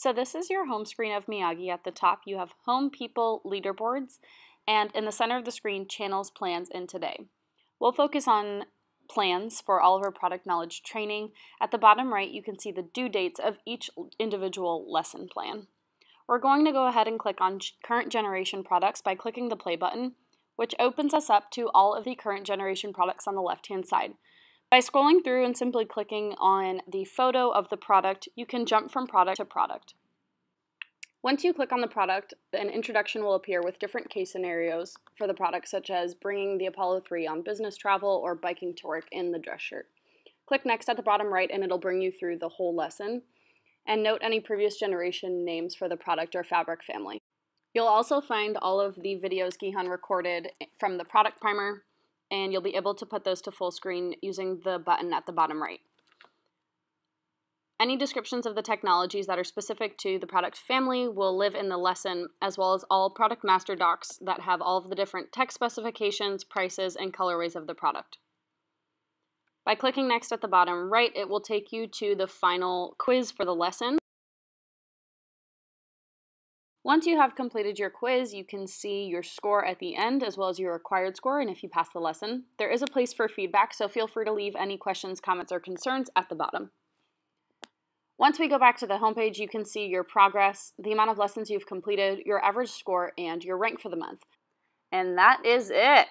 So this is your home screen of Myagi. At the top you have Home People Leaderboards and in the center of the screen Channels, Plans, and Today. We'll focus on plans for all of our product knowledge training. At the bottom right you can see the due dates of each individual lesson plan. We're going to go ahead and click on current generation products by clicking the play button, which opens us up to all of the current generation products on the left hand side. By scrolling through and simply clicking on the photo of the product, you can jump from product to product. Once you click on the product, an introduction will appear with different case scenarios for the product, such as bringing the Apollo 3 on business travel or biking to work in the dress shirt. Click next at the bottom right and it'll bring you through the whole lesson. And note any previous generation names for the product or fabric family. You'll also find all of the videos Gihan recorded from the product primer, and you'll be able to put those to full screen using the button at the bottom right. Any descriptions of the technologies that are specific to the product family will live in the lesson, as well as all product master docs that have all of the different tech specifications, prices, and colorways of the product. By clicking next at the bottom right, it will take you to the final quiz for the lesson. Once you have completed your quiz, you can see your score at the end as well as your required score and if you pass the lesson. There is a place for feedback, so feel free to leave any questions, comments, or concerns at the bottom. Once we go back to the homepage, you can see your progress, the amount of lessons you've completed, your average score, and your rank for the month. And that is it.